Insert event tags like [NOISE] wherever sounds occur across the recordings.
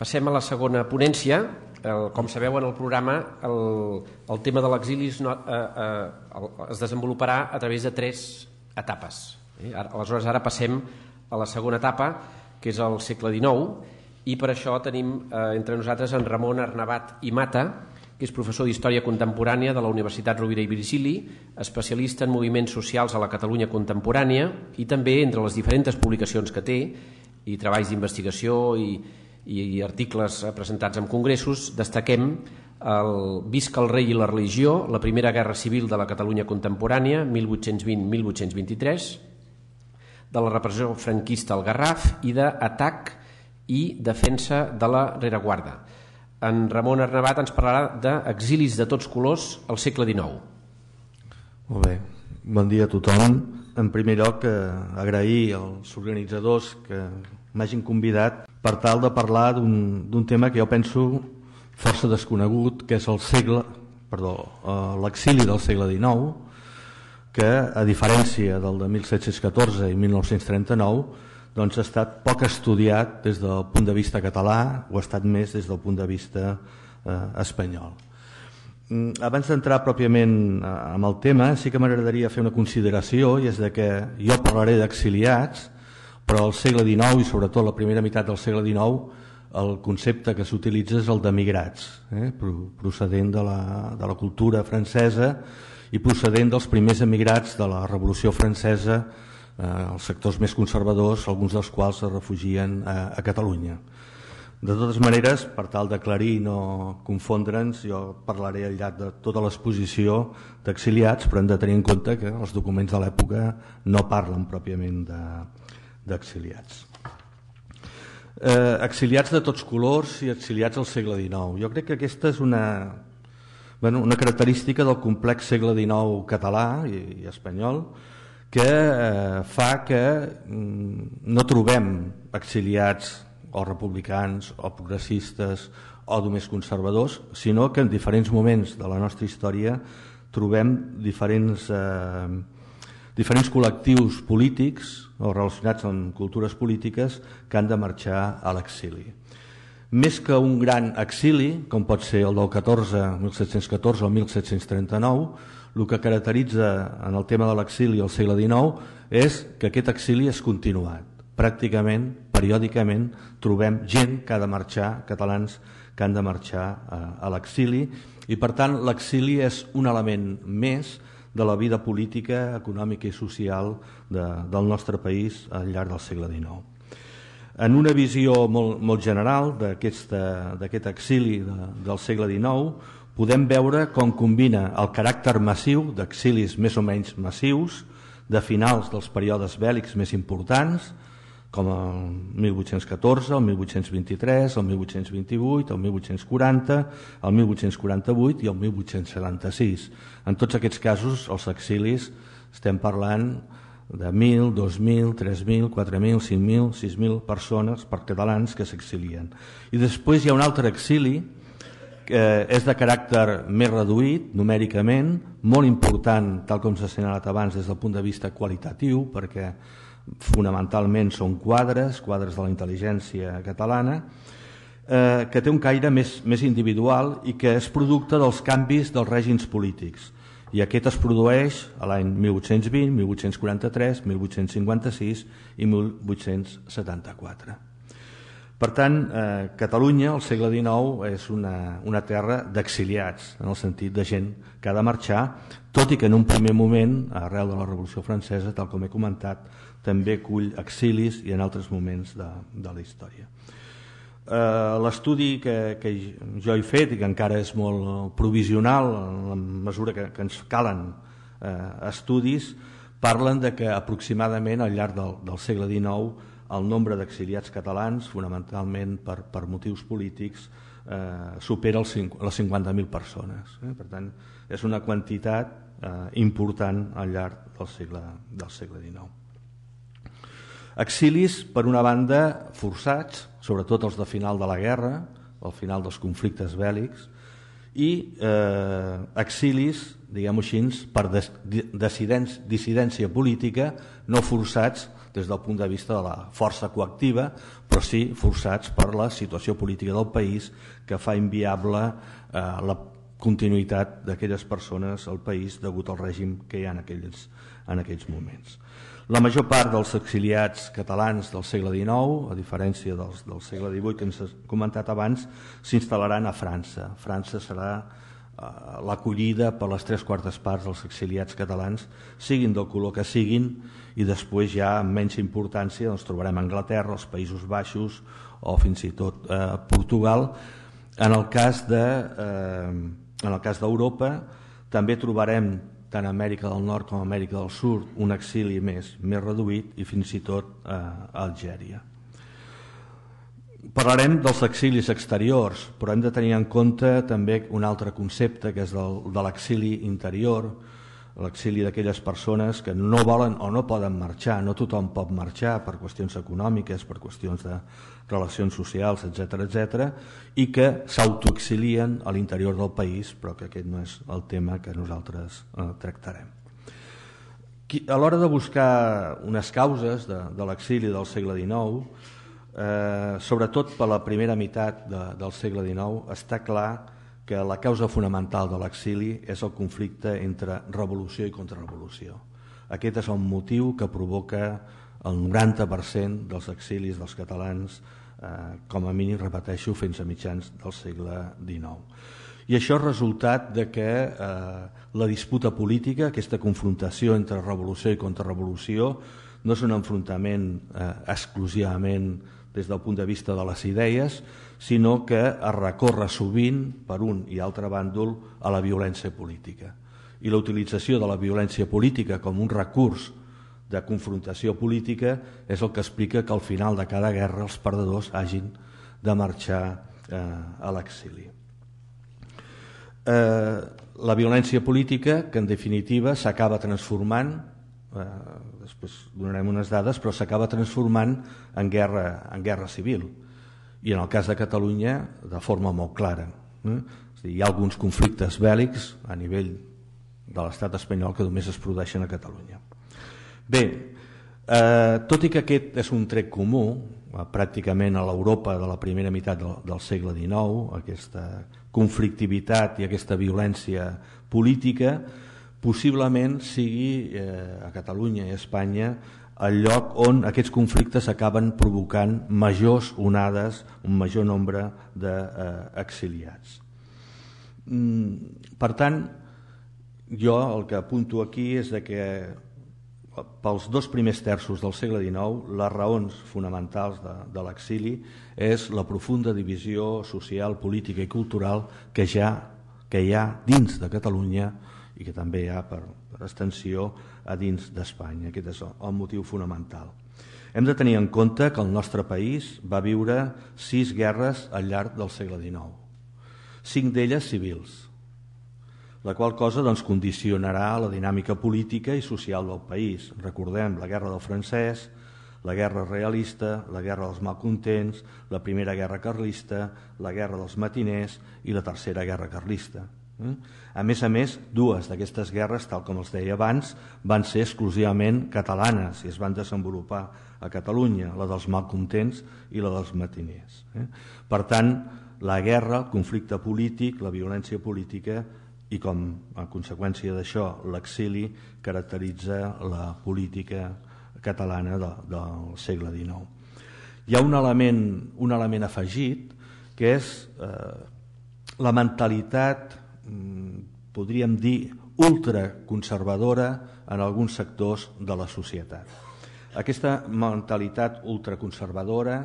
Passem a la segona ponència. El, com sabeu en el programa, el, el tema de l'exili no, eh, eh, es desenvoluparà a través de tres etapes. Eh? Aleshores, ara passem a la segona etapa, que és el segle XIX, i per això tenim eh, entre nosaltres en Ramon Arnabat i Mata, que és professor d'Història Contemporània de la Universitat Rovira i Virgili, especialista en moviments socials a la Catalunya contemporània i també entre les diferents publicacions que té i treballs d'investigació i, i, articles presentats en congressos, destaquem el Visca el rei i la religió, la primera guerra civil de la Catalunya contemporània, 1820-1823, de la repressió franquista al Garraf i d'atac i defensa de la rereguarda. En Ramon Arnabat ens parlarà d'exilis de tots colors al segle XIX. Molt bé, bon dia a tothom. En primer lloc, eh, agrair als organitzadors que m'hagin convidat per tal de parlar d'un tema que jo penso força desconegut, que és el segle, perdó, eh, l'exili del segle XIX, que a diferència del de 1714 i 1939 doncs ha estat poc estudiat des del punt de vista català o ha estat més des del punt de vista eh, espanyol. Mm, abans d'entrar pròpiament eh, amb el tema, sí que m'agradaria fer una consideració i és de que jo parlaré d'exiliats, però al segle XIX i sobretot la primera meitat del segle XIX el concepte que s'utilitza és el d'emigrats, eh, procedent de la, de la cultura francesa i procedent dels primers emigrats de la Revolució Francesa eh, els sectors més conservadors, alguns dels quals es refugien a, a Catalunya. De totes maneres, per tal d'aclarir i no confondre'ns, jo parlaré al llarg de tota l'exposició d'exiliats, però hem de tenir en compte que els documents de l'època no parlen pròpiament d'exiliats. Eh, exiliats de tots colors i exiliats al segle XIX. Jo crec que aquesta és una, bueno, una característica del complex segle XIX català i, i espanyol, que eh, fa que mm, no trobem exiliats o republicans o progressistes o només conservadors, sinó que en diferents moments de la nostra història trobem diferents, eh, diferents col·lectius polítics o relacionats amb cultures polítiques que han de marxar a l'exili. Més que un gran exili, com pot ser el del 14, 1714 o 1739, el que caracteritza en el tema de l'exili al segle XIX és que aquest exili és continuat. Pràcticament, periòdicament, trobem gent que ha de marxar, catalans que han de marxar a, eh, a l'exili i per tant l'exili és un element més de la vida política, econòmica i social de, del nostre país al llarg del segle XIX. En una visió molt, molt general d'aquest exili de, del segle XIX, podem veure com combina el caràcter massiu d'exilis més o menys massius de finals dels períodes bèl·lics més importants, com el 1814, el 1823, el 1828, el 1840, el 1848 i el 1876. En tots aquests casos, els exilis, estem parlant de 1.000, 2.000, 3.000, 4.000, 5.000, 6.000 persones per catalans que s'exilien. I després hi ha un altre exili, eh, és de caràcter més reduït numèricament, molt important, tal com s'ha assenyalat abans, des del punt de vista qualitatiu, perquè fonamentalment són quadres, quadres de la intel·ligència catalana, eh, que té un caire més, més individual i que és producte dels canvis dels règims polítics. I aquest es produeix a l'any 1820, 1843, 1856 i 1874. Per tant, eh, Catalunya, al segle XIX, és una, una terra d'exiliats, en el sentit de gent que ha de marxar, tot i que en un primer moment, arrel de la Revolució Francesa, tal com he comentat, també cull exilis i en altres moments de, de la història. Eh, L'estudi que, que jo he fet i que encara és molt provisional en la mesura que, que ens calen eh, estudis, parlen de que aproximadament al llarg del, del segle XIX el nombre d'exiliats catalans, fonamentalment per, per motius polítics, eh, supera els, les 50.000 persones. Eh? Per tant, és una quantitat eh, important al llarg del segle, del segle XIX. Exilis, per una banda, forçats, sobretot els de final de la guerra, al final dels conflictes bèl·lics, i eh, exilis, diguem-ho així, per dissidència política no forçats des del punt de vista de la força coactiva, però sí forçats per la situació política del país que fa inviable eh, la continuïtat d'aquelles persones al país degut al règim que hi ha en aquells, en aquells moments. La major part dels exiliats catalans del segle XIX, a diferència dels, del segle XVIII que ha comentat abans, s'instal·laran a França. França serà l'acollida per les tres quartes parts dels exiliats catalans, siguin del color que siguin, i després ja amb menys importància doncs, trobarem Anglaterra, els Països Baixos o fins i tot eh, Portugal. En el cas de, eh, en el cas d'Europa també trobarem tant a Amèrica del Nord com a Amèrica del Sud un exili més, més reduït i fins i tot eh, a Algèria. Parlarem dels exilis exteriors, però hem de tenir en compte també un altre concepte que és del, de l'exili interior, l'exili d'aquelles persones que no volen o no poden marxar, no tothom pot marxar per qüestions econòmiques, per qüestions de relacions socials, etc etc, i que s'autoexilien a l'interior del país, però que aquest no és el tema que nosaltres eh, tractarem. A l'hora de buscar unes causes de, de l'exili del segle XIX, eh, sobretot per la primera meitat de, del segle XIX, està clar que la causa fonamental de l'exili és el conflicte entre revolució i contrarrevolució. Aquest és el motiu que provoca el 90% dels exilis dels catalans, eh, com a mínim, repeteixo, fins a mitjans del segle XIX. I això és resultat de que eh, la disputa política, aquesta confrontació entre revolució i contrarrevolució, no és un enfrontament eh, exclusivament des del punt de vista de les idees, sinó que es recorre sovint, per un i altre bàndol, a la violència política. I la utilització de la violència política com un recurs de confrontació política és el que explica que al final de cada guerra els perdedors hagin de marxar eh, a l'exili. Eh, la violència política, que en definitiva s'acaba transformant eh, després donarem unes dades, però s'acaba transformant en guerra, en guerra civil. I en el cas de Catalunya, de forma molt clara. Eh? És dir, hi ha alguns conflictes bèl·lics a nivell de l'estat espanyol que només es produeixen a Catalunya. Bé, eh, tot i que aquest és un tret comú, eh, pràcticament a l'Europa de la primera meitat del, del segle XIX, aquesta conflictivitat i aquesta violència política, possiblement sigui eh, a Catalunya i a Espanya el lloc on aquests conflictes acaben provocant majors onades, un major nombre d'exiliats. Eh, mm, per tant, jo el que apunto aquí és de que pels dos primers terços del segle XIX les raons fonamentals de, de l'exili és la profunda divisió social, política i cultural que ja que hi ha dins de Catalunya i que també hi ha per, per extensió a dins d'Espanya. Aquest és el, motiu fonamental. Hem de tenir en compte que el nostre país va viure sis guerres al llarg del segle XIX, cinc d'elles civils, la qual cosa doncs, condicionarà la dinàmica política i social del país. Recordem la guerra del francès, la guerra realista, la guerra dels malcontents, la primera guerra carlista, la guerra dels matiners i la tercera guerra carlista. Mm? A més a més, dues d'aquestes guerres, tal com els deia abans, van ser exclusivament catalanes i es van desenvolupar a Catalunya, la dels malcontents i la dels matiners. Eh? Per tant, la guerra, el conflicte polític, la violència política i com a conseqüència d'això l'exili caracteritza la política catalana de, del segle XIX. Hi ha un element, un element afegit que és eh, la mentalitat podríem dir, ultraconservadora en alguns sectors de la societat. Aquesta mentalitat ultraconservadora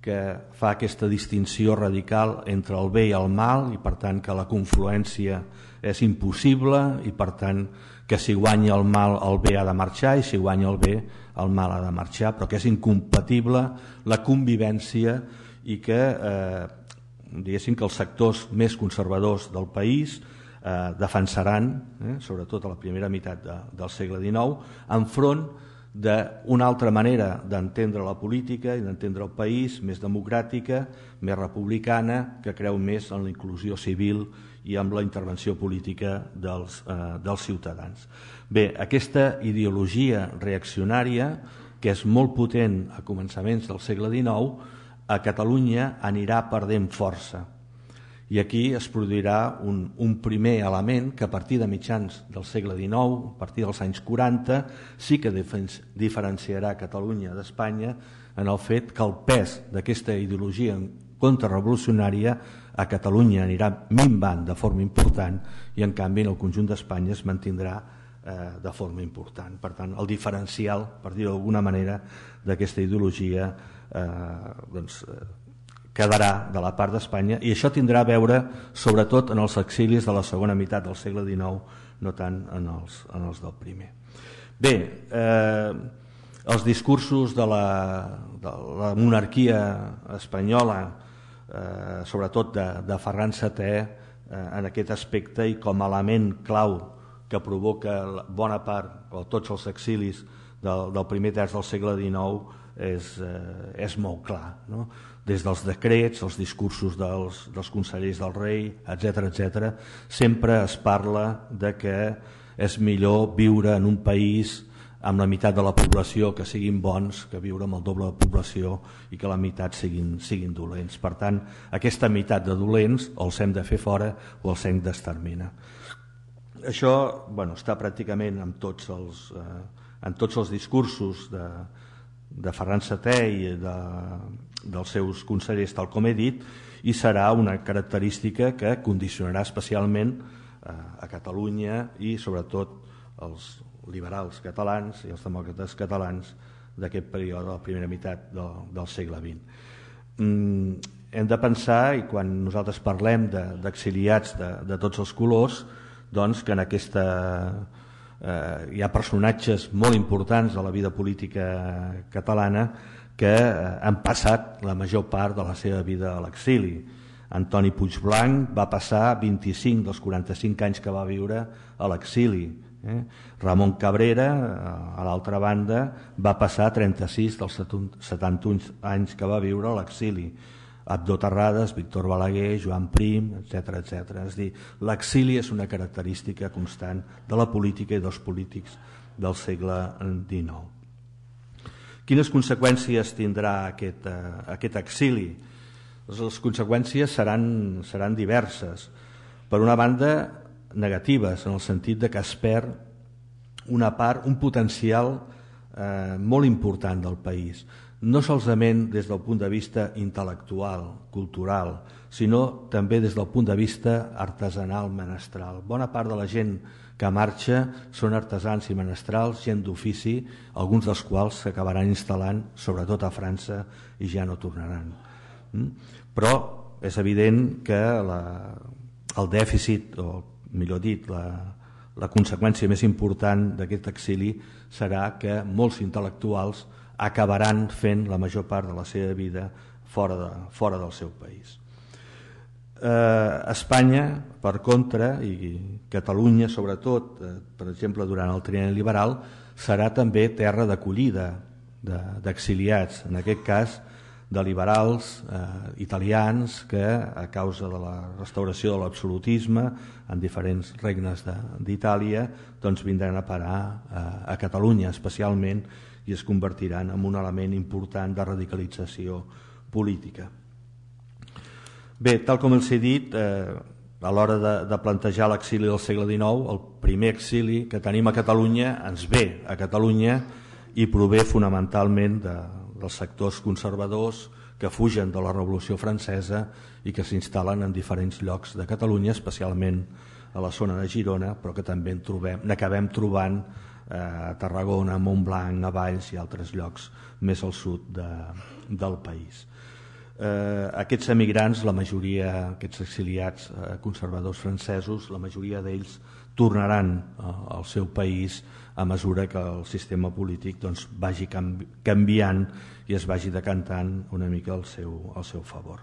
que fa aquesta distinció radical entre el bé i el mal i per tant que la confluència és impossible i per tant que si guanya el mal el bé ha de marxar i si guanya el bé el mal ha de marxar però que és incompatible la convivència i que eh, diguéssim que els sectors més conservadors del país eh, defensaran, eh, sobretot a la primera meitat de, del segle XIX, enfront d'una altra manera d'entendre la política i d'entendre el país, més democràtica, més republicana, que creu més en la inclusió civil i amb la intervenció política dels, eh, dels ciutadans. Bé, aquesta ideologia reaccionària, que és molt potent a començaments del segle XIX, a Catalunya anirà perdent força i aquí es produirà un, un primer element que a partir de mitjans del segle XIX, a partir dels anys 40, sí que diferenciarà Catalunya d'Espanya en el fet que el pes d'aquesta ideologia contrarrevolucionària a Catalunya anirà minvant de forma important i en canvi en el conjunt d'Espanya es mantindrà eh, de forma important. Per tant, el diferencial, per dir d'alguna manera, d'aquesta ideologia eh, doncs, eh, quedarà de la part d'Espanya i això tindrà a veure sobretot en els exilis de la segona meitat del segle XIX, no tant en els, en els del primer. Bé, eh, els discursos de la, de la monarquia espanyola, eh, sobretot de, de Ferran VII, eh, en aquest aspecte i com a element clau que provoca bona part o tots els exilis del, del primer terç del segle XIX és, eh, és molt clar. No? des dels decrets, els discursos dels, dels consellers del rei, etc etc, sempre es parla de que és millor viure en un país amb la meitat de la població que siguin bons que viure amb el doble de població i que la meitat siguin, siguin dolents. Per tant, aquesta meitat de dolents els hem de fer fora o els hem d'exterminar. Això bueno, està pràcticament en tots els, eh, en tots els discursos de, de Ferran VII i de, dels seus consellers, tal com he dit, i serà una característica que condicionarà especialment eh, a Catalunya i sobretot els liberals catalans i els demòcrates catalans d'aquest període, de la primera meitat del, del segle XX. Mm, hem de pensar, i quan nosaltres parlem d'exiliats de, de, de tots els colors, doncs que en aquesta eh, hi ha personatges molt importants de la vida política catalana que eh, han passat la major part de la seva vida a l'exili. Antoni Puigblanc va passar 25 dels 45 anys que va viure a l'exili. Eh? Ramon Cabrera, eh, a l'altra banda, va passar 36 dels 71 anys que va viure a l'exili. Abdó Terrades, Víctor Balaguer, Joan Prim, etc etc. És dir, l'exili és una característica constant de la política i dels polítics del segle XIX. Quines conseqüències tindrà aquest, eh, aquest exili? Doncs les conseqüències seran, seran diverses. Per una banda, negatives, en el sentit de que es perd una part, un potencial eh, molt important del país no solament des del punt de vista intel·lectual, cultural, sinó també des del punt de vista artesanal, menestral. Bona part de la gent que marxa són artesans i menestrals, gent d'ofici, alguns dels quals s'acabaran instal·lant sobretot a França i ja no tornaran. Mm? Però és evident que la, el dèficit, o millor dit, la, la conseqüència més important d'aquest exili serà que molts intel·lectuals acabaran fent la major part de la seva vida fora, de, fora del seu país. Eh, Espanya, per contra, i Catalunya sobretot, eh, per exemple durant el trienni liberal, serà també terra d'acollida d'exiliats, en aquest cas de liberals eh, italians que a causa de la restauració de l'absolutisme en diferents regnes d'Itàlia doncs vindran a parar eh, a Catalunya especialment i es convertiran en un element important de radicalització política. Bé, tal com els he dit, eh, a l'hora de, de plantejar l'exili del segle XIX, el primer exili que tenim a Catalunya ens ve a Catalunya i prové fonamentalment de, dels sectors conservadors que fugen de la Revolució Francesa i que s'instal·len en diferents llocs de Catalunya, especialment a la zona de Girona, però que també n'acabem trobant a Tarragona, a Montblanc, a Valls i altres llocs més al sud de, del país. Eh, aquests emigrants, la majoria, aquests exiliats eh, conservadors francesos, la majoria d'ells tornaran eh, al seu país a mesura que el sistema polític doncs, vagi canvi canviant i es vagi decantant una mica al seu, al seu favor.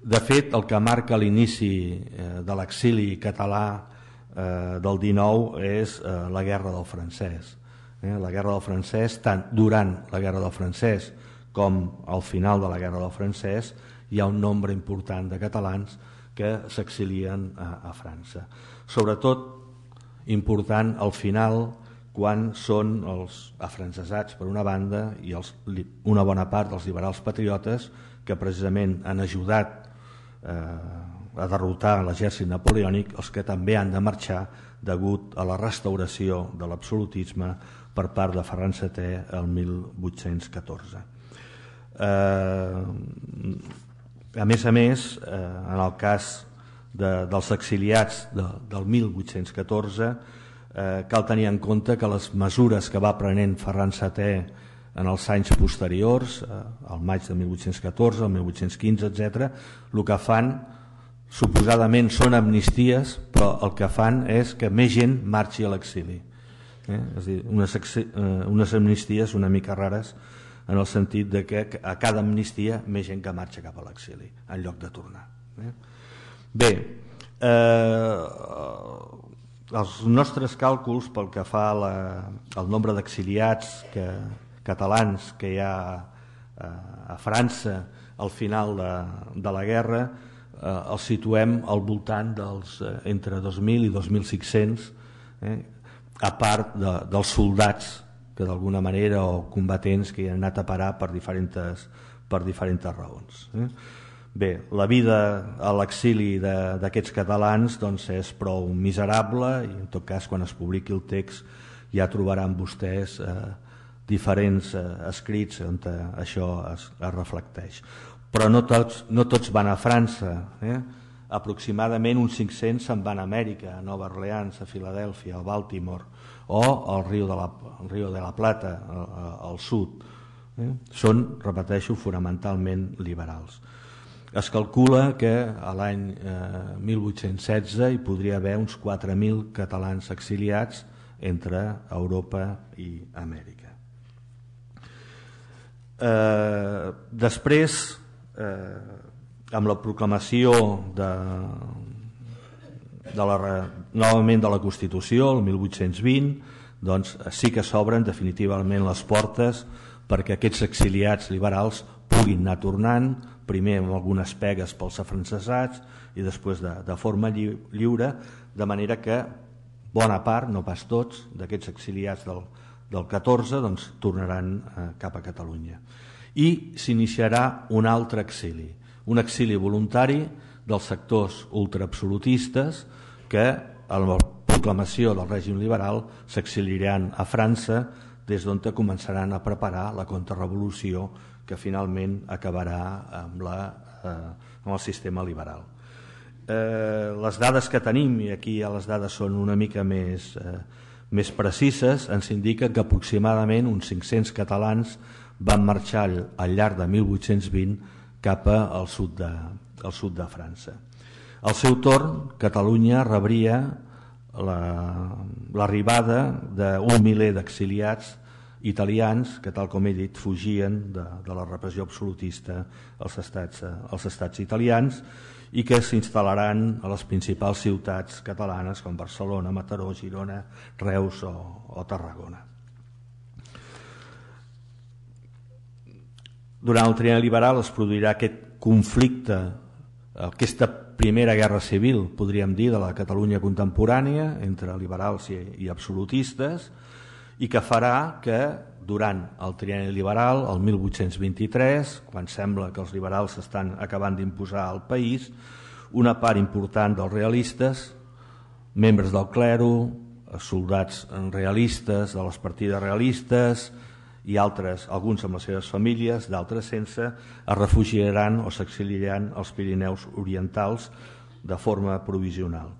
De fet, el que marca l'inici eh, de l'exili català eh, del 19 és eh, la guerra del francès. eh, la guerra del francès, tant durant la guerra del francès com al final de la guerra del francès, hi ha un nombre important de catalans que s'exilien a, a França. Sobretot important al final quan són els afrancesats per una banda i els, una bona part dels liberals patriotes que precisament han ajudat eh, a derrotar l'exèrcit napoleònic els que també han de marxar degut a la restauració de l'absolutisme per part de Ferran VII el 1814. Eh, a més a més, eh, en el cas de, dels exiliats de, del 1814, eh, cal tenir en compte que les mesures que va prenent Ferran VII en els anys posteriors, eh, al maig de 1814, el 1815, etc., el que fan suposadament són amnisties, però el que fan és que més gent marxi a l'exili. Eh? És dir, unes, eh, unes amnisties una mica rares en el sentit de que a cada amnistia més gent que marxa cap a l'exili en lloc de tornar. Eh? Bé, eh, els nostres càlculs pel que fa a la, al nombre d'exiliats que, catalans que hi ha eh, a França al final de, de la guerra eh, els situem al voltant dels eh, entre 2.000 i 2.500 eh, a part de, dels soldats que d'alguna manera o combatents que hi han anat a parar per diferents, per diferents raons. Eh? Bé, la vida a l'exili d'aquests catalans doncs, és prou miserable i en tot cas quan es publiqui el text ja trobaran vostès eh, diferents eh, escrits on eh, això es, es reflecteix. Però no tots, no tots van a França, eh? aproximadament uns 500 se'n van a Amèrica, a Nova Orleans, a Filadèlfia, a Baltimore, o al riu de la, al riu de la Plata, al, al sud. Eh? Són, repeteixo, fonamentalment liberals. Es calcula que a l'any eh, 1816 hi podria haver uns 4.000 catalans exiliats entre Europa i Amèrica. Eh, després, eh, amb la proclamació de, de la, novament de la Constitució, el 1820, doncs sí que s'obren definitivament les portes perquè aquests exiliats liberals puguin anar tornant, primer amb algunes pegues pels afrancesats i després de, de forma lli, lliure, de manera que bona part, no pas tots, d'aquests exiliats del, del 14 doncs, tornaran eh, cap a Catalunya. I s'iniciarà un altre exili, un exili voluntari dels sectors ultraabsolutistes que a la proclamació del règim liberal s'exiliaran a França des d'on començaran a preparar la contrarrevolució que finalment acabarà amb, la, eh, amb el sistema liberal. Eh, les dades que tenim, i aquí ja les dades són una mica més, eh, més precises, ens indica que aproximadament uns 500 catalans van marxar al, llarg de 1820 cap al sud de, al sud de França. Al seu torn, Catalunya rebria l'arribada la, d'un miler d'exiliats italians que, tal com he dit, fugien de, de la repressió absolutista als estats, als estats italians i que s'instal·laran a les principals ciutats catalanes com Barcelona, Mataró, Girona, Reus o, o Tarragona. Durant el trienni liberal es produirà aquest conflicte, aquesta primera guerra civil, podríem dir, de la Catalunya contemporània entre liberals i, i absolutistes i que farà que durant el trienni liberal, el 1823, quan sembla que els liberals estan acabant d'imposar al país, una part important dels realistes, membres del clero, soldats realistes, de les partides realistes, i altres, alguns amb les seves famílies, d'altres sense, es refugiaran o s'exiliaran als Pirineus orientals de forma provisional.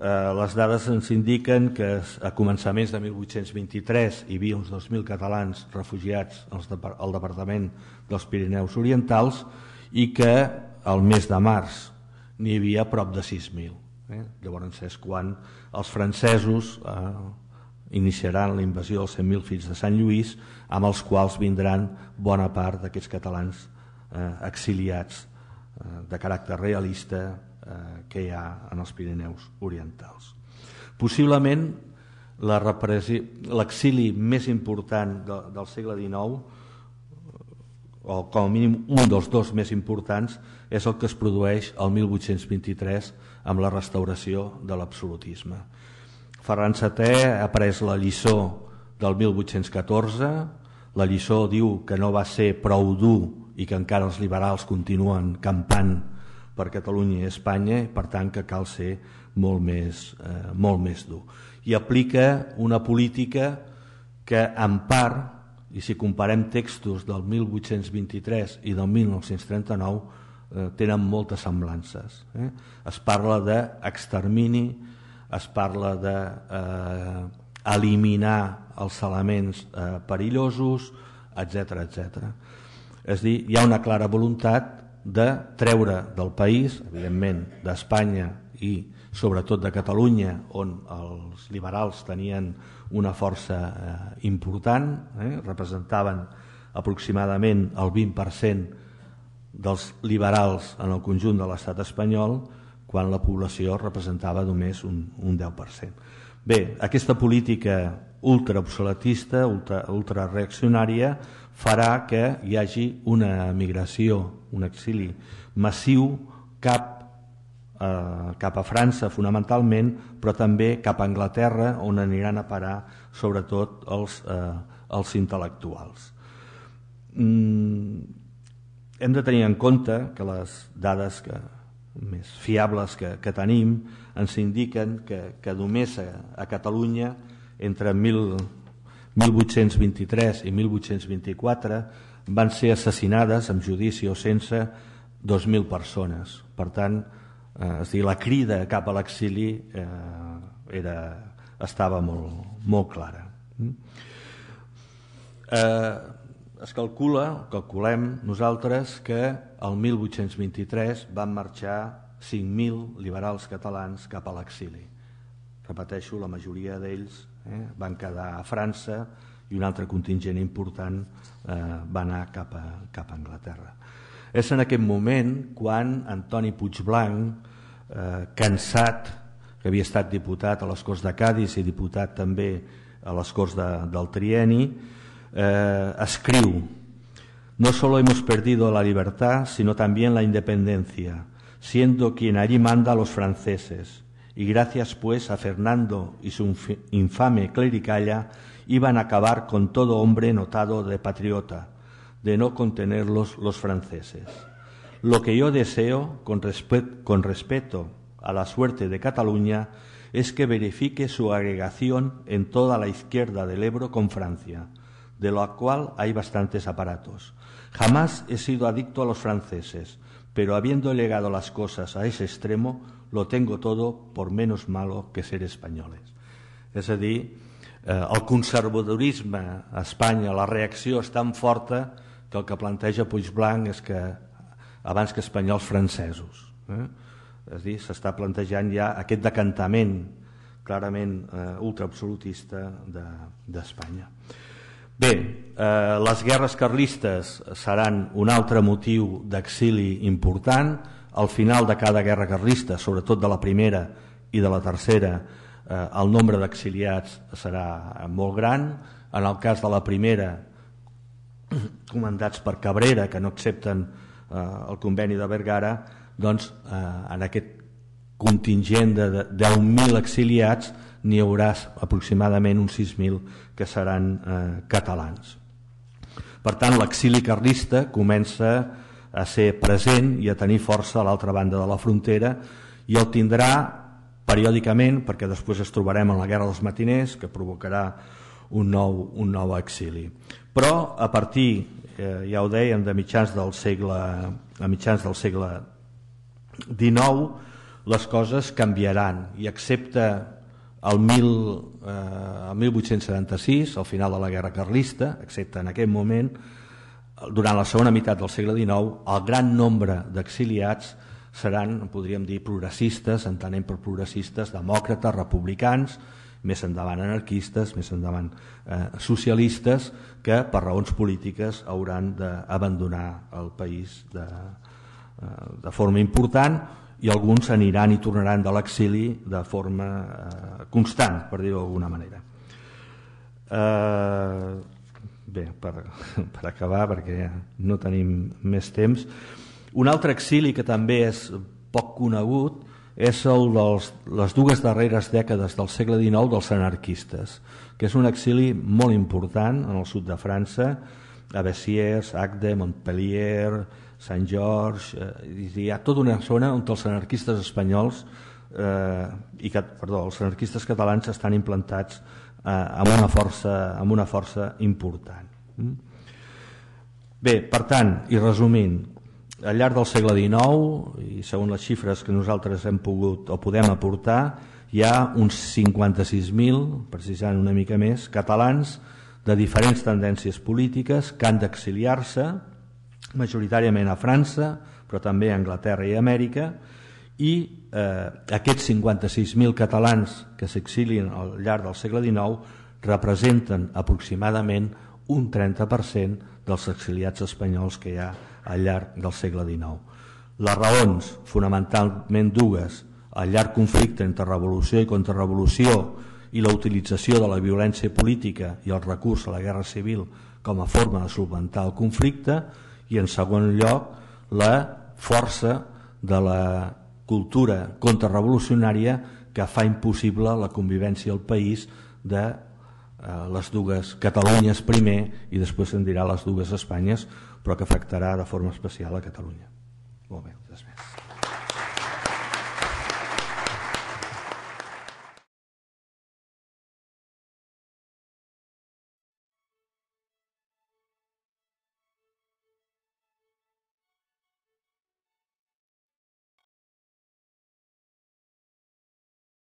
Eh, les dades ens indiquen que a començaments de 1823 hi havia uns 2.000 catalans refugiats al Departament dels Pirineus Orientals i que al mes de març n'hi havia prop de 6.000. Eh? Llavors és quan els francesos eh, iniciaran la invasió dels 100.000 fills de Sant Lluís, amb els quals vindran bona part d'aquests catalans eh, exiliats eh, de caràcter realista eh, que hi ha en els Pirineus orientals. Possiblement l'exili més important de, del segle XIX, o com a mínim un dels dos més importants, és el que es produeix el 1823 amb la restauració de l'absolutisme. Ferran VII ha pres la lliçó del 1814, la lliçó diu que no va ser prou dur i que encara els liberals continuen campant per Catalunya i Espanya, per tant que cal ser molt més, eh, molt més dur i aplica una política que en part, i si comparem textos del 1823 i del 1939, eh, tenen moltes semblances. Eh? Es parla d'extermini, es parla de, eh, eliminar els elements eh, perillosos, etc etc. És dir, hi ha una clara voluntat de treure del país, evidentment d'Espanya i sobretot de Catalunya, on els liberals tenien una força eh, important, eh, representaven aproximadament el 20% dels liberals en el conjunt de l'estat espanyol, quan la població representava només un, un 10%. Bé, aquesta política ultraobsoletista, ultra, ultrareaccionària, farà que hi hagi una migració, un exili massiu cap eh, cap a França fonamentalment, però també cap a Anglaterra, on aniran a parar sobretot els, eh, els intel·lectuals. Mm, hem de tenir en compte que les dades que, més fiables que, que tenim ens indiquen que, que només a, a Catalunya entre mil, 1823 i 1824 van ser assassinades amb judici o sense 2.000 persones. Per tant, eh, és dir, la crida cap a l'exili eh, era, estava molt, molt clara. Mm? Eh, es calcula, calculem nosaltres, que el 1823 van marxar 5.000 liberals catalans cap a l'exili. Repeteixo, la majoria d'ells eh, van quedar a França i un altre contingent important eh, va anar cap a, cap a Anglaterra. És en aquest moment quan Antoni Puigblanc, eh, cansat, que havia estat diputat a les Corts de Cádiz i diputat també a les Corts de, del Trieni, eh, No solo hemos perdido la libertad, sino también la independencia, siendo quien allí manda a los franceses. Y gracias pues a Fernando y su infame clericalla, iban a acabar con todo hombre notado de patriota, de no contenerlos los franceses. Lo que yo deseo, con, con respeto a la suerte de Cataluña, es que verifique su agregación en toda la izquierda del Ebro con Francia, de la cual hay bastantes aparatos. Jamás he sido adicto a los franceses, pero habiendo legado las cosas a ese extremo, lo tengo todo por menos malo que ser españoles. És a dir, eh, el conservadorisme a Espanya, la reacció és tan forta que el que planteja Puigblanc és que abans que espanyols francesos. Eh? És dir, s'està plantejant ja aquest decantament clarament eh, ultraabsolutista d'Espanya. De, Bé, eh, les guerres carlistes seran un altre motiu d'exili important. Al final de cada guerra carlista, sobretot de la primera i de la tercera, eh, el nombre d'exiliats serà molt gran. En el cas de la primera, [CLEARS THROAT] comandats per Cabrera, que no accepten eh, el conveni de Vergara, doncs eh, en aquest contingent de 10.000 exiliats n'hi haurà aproximadament uns 6.000 que seran eh, catalans. Per tant, l'exili carlista comença a ser present i a tenir força a l'altra banda de la frontera i el tindrà periòdicament, perquè després es trobarem en la Guerra dels Matiners, que provocarà un nou, un nou exili. Però a partir eh, ja ho deien, de mitjans del segle, a mitjans del segle XIX, les coses canviaran i excepte el, mil, eh, el 1876, al final de la Guerra Carlista, excepte en aquest moment, durant la segona meitat del segle XIX, el gran nombre d'exiliats seran, podríem dir, progressistes, entenem per progressistes, demòcrates, republicans, més endavant anarquistes, més endavant eh, socialistes, que per raons polítiques hauran d'abandonar el país de, eh, de forma important i alguns aniran i tornaran de l'exili de forma eh, constant, per dir-ho d'alguna manera. Eh, bé, per, [LAUGHS] per acabar, perquè no tenim més temps, un altre exili que també és poc conegut és el de les dues darreres dècades del segle XIX dels anarquistes, que és un exili molt important en el sud de França, a Bessiers, Agde, Montpellier, Sant George, eh, hi ha tota una zona on els anarquistes espanyols eh, i que, perdó, els anarquistes catalans estan implantats eh, amb, una força, amb una força important. Mm? Bé, per tant, i resumint, al llarg del segle XIX, i segons les xifres que nosaltres hem pogut o podem aportar, hi ha uns 56.000, precisant una mica més, catalans de diferents tendències polítiques que han d'exiliar-se, majoritàriament a França, però també a Anglaterra i a Amèrica, i eh, aquests 56.000 catalans que s'exilien al llarg del segle XIX representen aproximadament un 30% dels exiliats espanyols que hi ha al llarg del segle XIX. Les raons, fonamentalment dues, el llarg conflicte entre revolució i contrarrevolució i la utilització de la violència política i el recurs a la guerra civil com a forma de solventar el conflicte i en segon lloc la força de la cultura contrarrevolucionària que fa impossible la convivència al país de eh, les dues Catalunyes primer i després se'n dirà les dues Espanyes però que afectarà de forma especial a Catalunya. Molt bé, gràcies.